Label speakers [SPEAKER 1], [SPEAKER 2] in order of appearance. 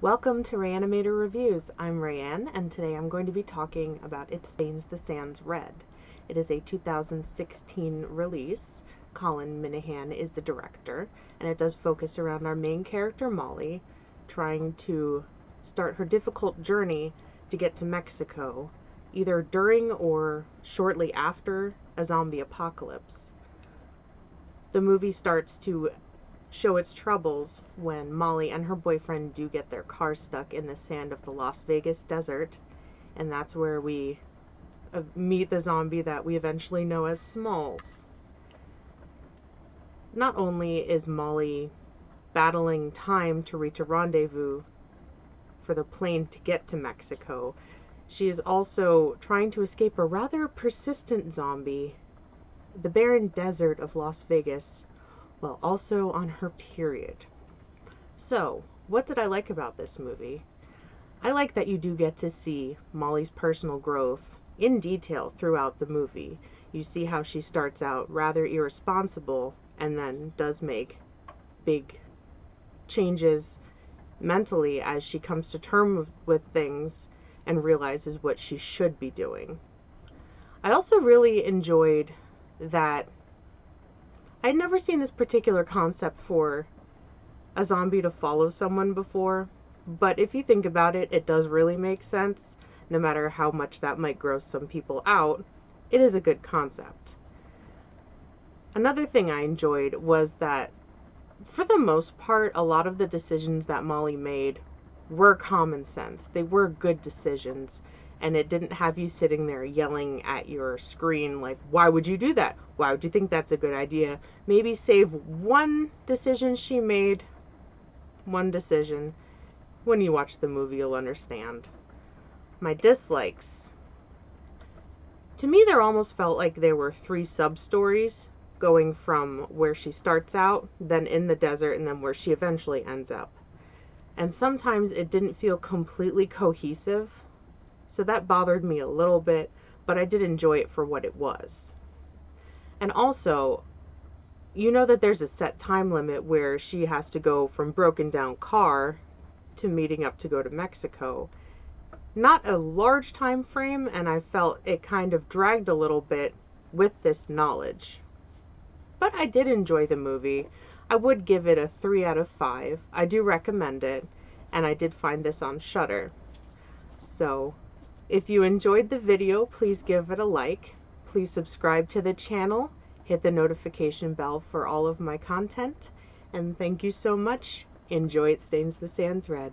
[SPEAKER 1] Welcome to Rayanimator Reviews. I'm Rayanne, and today I'm going to be talking about It Stains the Sands Red. It is a 2016 release. Colin Minihan is the director, and it does focus around our main character, Molly, trying to start her difficult journey to get to Mexico, either during or shortly after a zombie apocalypse. The movie starts to show its troubles when Molly and her boyfriend do get their car stuck in the sand of the Las Vegas desert, and that's where we uh, meet the zombie that we eventually know as Smalls. Not only is Molly battling time to reach a rendezvous for the plane to get to Mexico, she is also trying to escape a rather persistent zombie, the barren desert of Las Vegas, while also on her period. So, what did I like about this movie? I like that you do get to see Molly's personal growth in detail throughout the movie. You see how she starts out rather irresponsible and then does make big changes mentally as she comes to terms with things and realizes what she should be doing. I also really enjoyed that I'd never seen this particular concept for a zombie to follow someone before, but if you think about it, it does really make sense. No matter how much that might gross some people out, it is a good concept. Another thing I enjoyed was that, for the most part, a lot of the decisions that Molly made were common sense. They were good decisions and it didn't have you sitting there yelling at your screen like why would you do that? Why would you think that's a good idea? Maybe save one decision she made one decision. When you watch the movie you'll understand. My dislikes. To me there almost felt like there were three sub stories going from where she starts out then in the desert and then where she eventually ends up. And sometimes it didn't feel completely cohesive so that bothered me a little bit, but I did enjoy it for what it was. And also, you know that there's a set time limit where she has to go from broken down car to meeting up to go to Mexico. Not a large time frame, and I felt it kind of dragged a little bit with this knowledge. But I did enjoy the movie. I would give it a 3 out of 5. I do recommend it, and I did find this on Shudder. So, if you enjoyed the video, please give it a like. Please subscribe to the channel. Hit the notification bell for all of my content. And thank you so much. Enjoy It Stains the Sands Red.